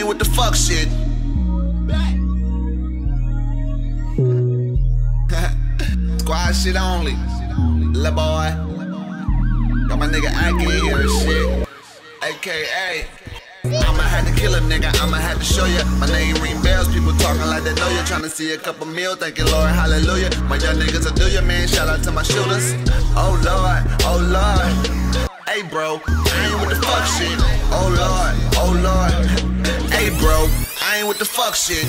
the fuck shit. Squad shit only. La boy. Got my nigga Aki here shit. AKA. I'ma have to kill a nigga, I'ma have to show ya. My name ring bells, people talking like they know ya. Tryna see a couple mil, thank you, Lord, hallelujah. My young niggas will do ya, man. Shout out to my shooters. Oh Lord, oh Lord. Hey bro, I ain't with the fuck shit. Oh Lord, oh Lord. Hey bro, I ain't with the fuck shit.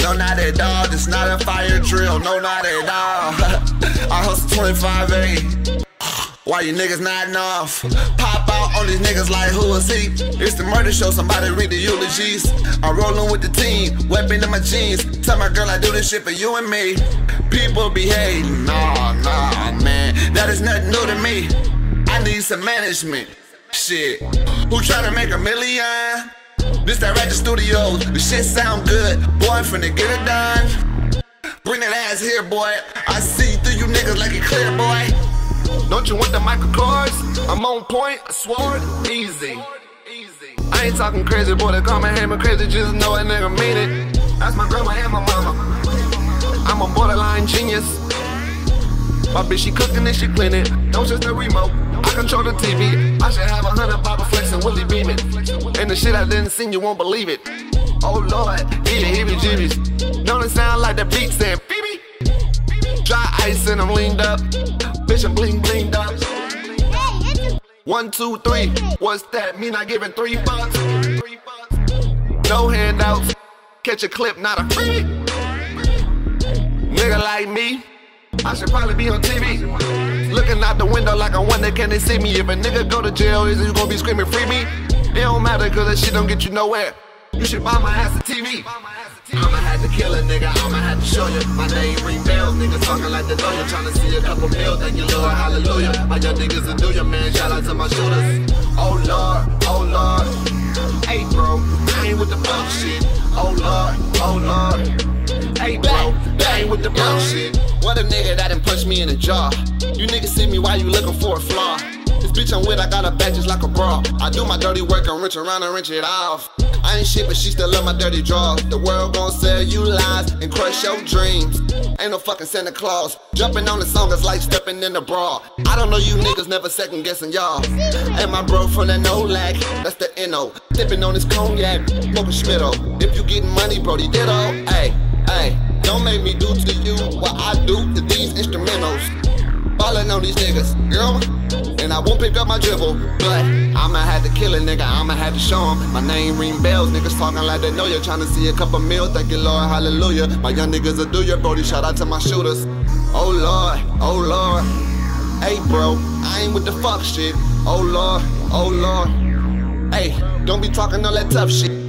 No, not at all. This not a fire drill. No, not at all. I hustle 25 Why you niggas nodding off? Pop out on these niggas like who is he? It's the murder show, somebody read the eulogies. I'm rolling with the team, weapon in my jeans. Tell my girl I do this shit for you and me. People be hating, nah, nah, man. That is nothing new to me. I need some management. Shit. Who tryna make a million? This that Ratchet Studios. The shit sound good. Boy, finna get it done. Bring that ass here, boy. I see through you niggas like a clear, boy. Don't you want the Michael Kors? I'm on point, I swore it, easy. I ain't talking crazy, boy. They call me Hamer Crazie, just know a nigga mean it. That's my grandma and my mama. I'm a borderline genius. My bitch, she cooking and she cleaning. Don't just the remote. I control the TV. I should have a hundred Baba flexing, Willie beaming. And the shit I didn't sing, you won't believe it. Oh Lord, yeah, heebie jeebies. Don't it sound like the beat saying, Phoebe? Dry ice and I'm leaned up. Bitch, I'm bling blinged up. One, two, three. What's that? Me not giving three bucks. No handouts. Catch a clip, not a free. Nigga like me. I should probably be on TV. Looking out the window like I wonder can they see me? If a nigga go to jail, is he gonna be screaming free me? It don't matter cause that shit don't get you nowhere. You should buy my ass a TV. I'ma have to kill a nigga, I'ma have to show you. My name ring bells, niggas talking like they the lawyer. Tryna see a couple mil, thank you Lord, hallelujah. My young niggas will do ya, man. Shout out to my shooters. Oh Lord, oh Lord. Hey bro, I ain't with the fuck shit. Oh Lord, oh Lord. Hey bro, I ain't with the bullshit. What a nigga that done punched me in the jaw. You niggas see me, why you looking for a flaw? This bitch I'm with, I got a back just like a bra. I do my dirty work and wrench around and wrench it off. I ain't shit, but she still love my dirty draws. The world gon' sell you lies and crush your dreams. Ain't no fucking Santa Claus. Jumping on the song is like stepping in the bra. I don't know you niggas never second guessing y'all. And my bro from the no lag, that's the NO. Dipping on his cognac, smoking Schmitto. If you getting money, bro, Brody ditto. Hey, hey, don't make me do to you what I do to these instrumentals. Ballin' on these niggas, girl. And I won't pick up my dribble, but I'ma have to kill a nigga, I'ma have to show him. My name ring bells, niggas talking like they know you. Tryna see a couple mil, thank you, Lord, hallelujah. My young niggas will do your Brody, shout out to my shooters. Oh Lord, oh Lord. Hey, bro, I ain't with the fuck shit. Oh Lord, oh Lord. Hey, don't be talking all that tough shit.